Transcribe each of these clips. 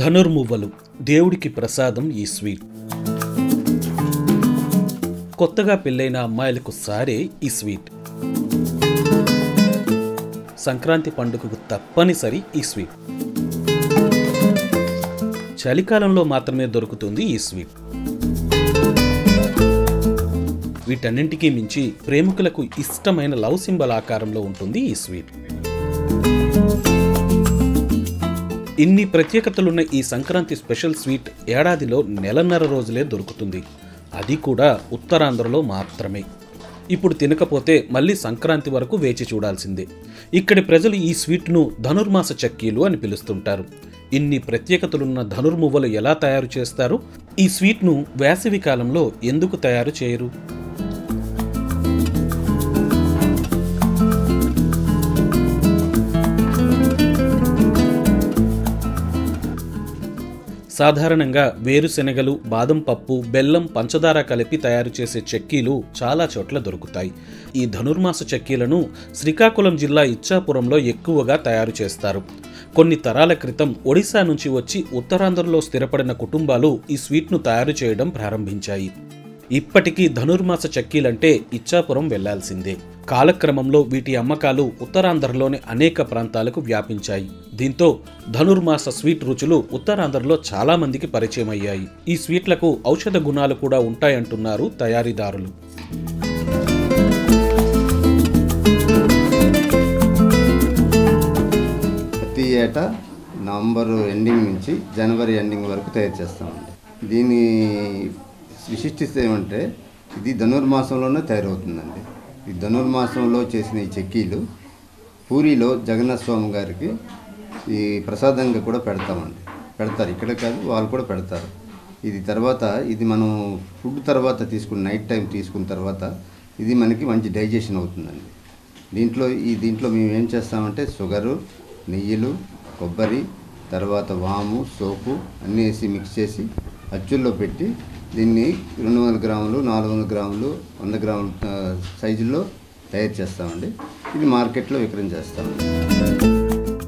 ధనుర్మువ్వలు దేవుడికి ప్రసాదం ఈ స్వీట్. కొత్తగా పెళ్ళైన అమ్మాయిలకు సారే ఈ స్వీట్. సంక్రాంతి పండుగకు తప్పనిసరి ఈ స్వీట్. చలికాలంలో మాత్రమే దొరుకుతుంది ఈ స్వీట్. వీటన్నింటికీ మించి ప్రేమికులకు ఇష్టమైన లవ్ సింబల్ ఆకారంలో ఉంటుంది ఈ స్వీట్. ఇన్ని ప్రత్యేకతలున్న ఈ సంక్రాంతి స్పెషల్ స్వీట్ ఏడాదిలో నెలన్నర రోజులే దొరుకుతుంది. అది కూడా ఉత్తరాంధ్రలో మాత్రమే. ఇప్పుడు తినకపోతే మళ్ళీ సంక్రాంతి వరకు వేచి చూడాల్సిందే. ఇక్కడి ప్రజలు ఈ స్వీట్ను ధనుర్మాస చక్కీలు అని పిలుస్తుంటారు. ఇన్ని ప్రత్యేకతలున్న ధనుర్మువ్వలు ఎలా తయారు చేస్తారు? ఈ స్వీట్ను వేసవి కాలంలో ఎందుకు తయారు చేయరు? సాధారణంగా వేరుశెనగలు బాదం పప్పు బెల్లం పంచదార కలిపి తయారు చేసే చెక్కీలు చాలా చోట్ల దొరుకుతాయి. ఈ ధనుర్మాస చెక్కీలను శ్రీకాకుళం జిల్లా ఇచ్చాపురంలో ఎక్కువగా తయారు చేస్తారు. కొన్ని తరాల క్రితం ఒడిశా నుంచి వచ్చి ఉత్తరాంధ్రలో స్థిరపడిన కుటుంబాలు ఈ స్వీట్ను తయారు చేయడం ప్రారంభించాయి. ఇప్పటికీ ధనుర్మాస చక్కీలంటే ఇచ్చాపురం వెళ్ళాల్సిందే. కాలక్రమంలో వీటి అమ్మకాలు ఉత్తరాంధ్రలోని అనేక ప్రాంతాలకు వ్యాపించాయి. దీంతో ధనుర్మాస స్వీట్ రుచులు ఉత్తరాంధ్రలో చాలా మందికి పరిచయం అయ్యాయి ఈ స్వీట్లకు ఔషధ గుణాలు కూడా ఉంటాయంటున్నారు తయారీదారులు. ప్రతి ఏటా నవంబర్ ఎండింగ్ నుంచి జనవరి ఎండింగ్ వరకు తయారు చేస్తామండి. దీని విశిష్టత ఏమంటే ఇది ధనుర్మాసంలోనే తయారవుతుందండి. ఈ ధనుర్మాసంలో చేసిన ఈ చెక్కీలు పూరిలో జగన్నాథ స్వామి గారికి ఈ ప్రసాదంగా కూడా పెడతామండి. పెడతారు. ఇక్కడ కాదు వాళ్ళు కూడా పెడతారు. ఇది తర్వాత ఇది మనం ఫుడ్ తర్వాత తీసుకున్న నైట్ టైం తీసుకున్న తర్వాత ఇది మనకి మంచి డైజెషన్ అవుతుందండి. దీంట్లో ఈ దీంట్లో మేము ఏం చేస్తామంటే షుగరు నెయ్యిలు కొబ్బరి తర్వాత వాము సోపు అన్నీ వేసి మిక్స్ చేసి అచ్చుల్లో పెట్టి దీన్ని రెండు వందల గ్రాములు నాలుగు వందల గ్రాములు వంద గ్రాముల సైజుల్లో తయారు చేస్తామండి. ఇది మార్కెట్లో విక్రయం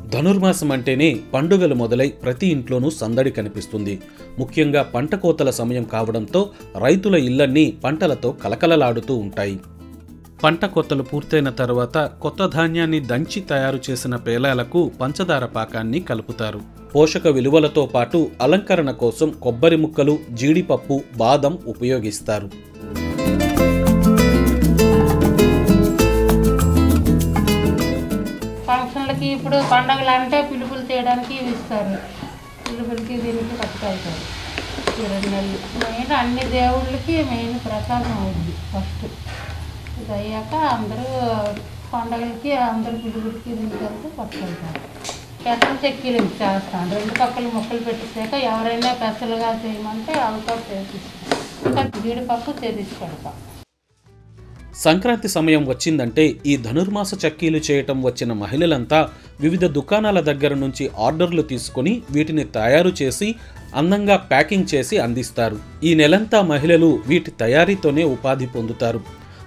ధనుర్మాసం అంటేనే పండుగలు మొదలై ప్రతి ఇంట్లోనూ సందడి కనిపిస్తుంది. ముఖ్యంగా పంట కోతల సమయం కావడంతో రైతుల ఇళ్ళన్నీ పంటలతో కలకలలాడుతూ ఉంటాయి. పంట కొత్తలు పూర్తయిన తర్వాత కొత్త ధాన్యాన్ని దంచి తయారు చేసిన పేలాలకు పంచదార పాకాన్ని కలుపుతారు. పోషక విలువలతో పాటు అలంకరణ కోసం కొబ్బరి ముక్కలు జీడిపప్పు బాదం ఉపయోగిస్తారు. ఫంక్షన్లకి ఇప్పుడు పండగలు అంటే పిలుపులు చేయడానికి ఇస్తారు. పిలుపులకి దీనికి పట్టుకెళ్తారు. ఈ రెండు నెలలు. మెయిన్ అన్ని దేవుళ్ళకి మెయిన్ ప్రసాదం అవుద్ది ఫస్ట్. ఇది అయ్యాక అందరూ పండగలకి అందరూ పిలుపులకి దీనికి వెళ్తే పట్టుకెళ్తారు. పెసలు చెక్కీలు చేస్తాం? రెండు పక్కలు మొక్కలు పెట్టేసాక ఎవరైనా పెసలుగా చేయమంటే అవితో చేసిస్తాం ఇంకా జీడిపప్పు చేసి పెడతాం. సంక్రాంతి సమయం వచ్చిందంటే ఈ ధనుర్మాస చక్కీలు చేయటం వచ్చిన మహిళలంతా వివిధ దుకాణాల దగ్గర నుంచి ఆర్డర్లు తీసుకుని వీటిని తయారు చేసి అందంగా ప్యాకింగ్ చేసి అందిస్తారు. ఈ నెలంతా మహిళలు వీటి తయారీతోనే ఉపాధి పొందుతారు.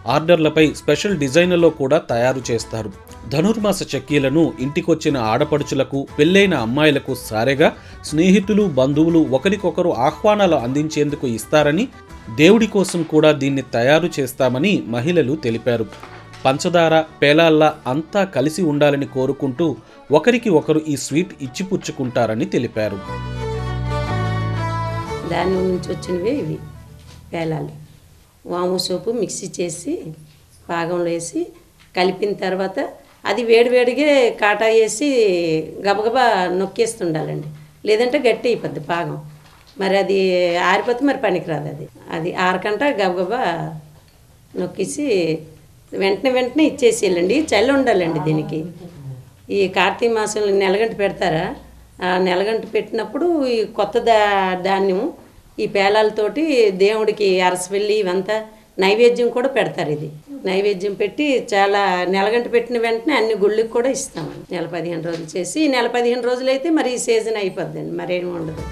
ఆర్డర్లపై స్పెషల్ డిజైన్లలో కూడా తయారు చేస్తారు. ధనుర్మాస చక్కీలను ఇంటికొచ్చిన ఆడపడుచులకు పెళ్ళైన అమ్మాయిలకు సారెగా స్నేహితులు బంధువులు ఒకరికొకరు ఆహ్వానాలు అందించేందుకు ఇస్తారని దేవుడి కోసం కూడా దీన్ని తయారు చేస్తామని మహిళలు తెలిపారు. పంచదార పేలాల్లా అంతా కలిసి ఉండాలని కోరుకుంటూ ఒకరికి ఒకరు ఈ స్వీట్ ఇచ్చిపుచ్చుకుంటారని తెలిపారు. దాని నుంచి వచ్చినవే ఇవి పేలాలు. వాము సోపు మిక్సీ చేసి పాకంలో వేసి కలిపిన తర్వాత అది వేడివేడిగే కాటా వేసి గబగబా నొక్కేస్తుండాలండి. లేదంటే గట్టి అయిపోద్ది పాకం మరి అది ఆరిపోతే మరి పనికిరాదు అది. అది ఆరకంట గబగబా నొక్కేసి వెంటనే వెంటనే ఇచ్చేసేయాలండి. చల్ల ఉండాలండి దీనికి. ఈ కార్తీక మాసంలో నెలగంట పెడతారా? ఆ నెలగంట పెట్టినప్పుడు ఈ కొత్త దా ధాన్యం ఈ పేలాలతోటి దేవుడికి అరసవెల్లి ఇవంతా నైవేద్యం కూడా పెడతారు ఇది. నైవేద్యం పెట్టి చాలా నెలగంట పెట్టిన వెంటనే అన్ని గుళ్ళకి కూడా ఇస్తాం. నెల పదిహేను రోజులు చేసి ఈ నెల పదిహేను రోజులు అయితే మరి ఈ సీజన్ అయిపోద్దండి. మరేమి ఉండదు.